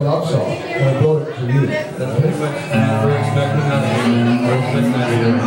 love song. I brought it for you. That's pretty much we're expecting that. We're expecting that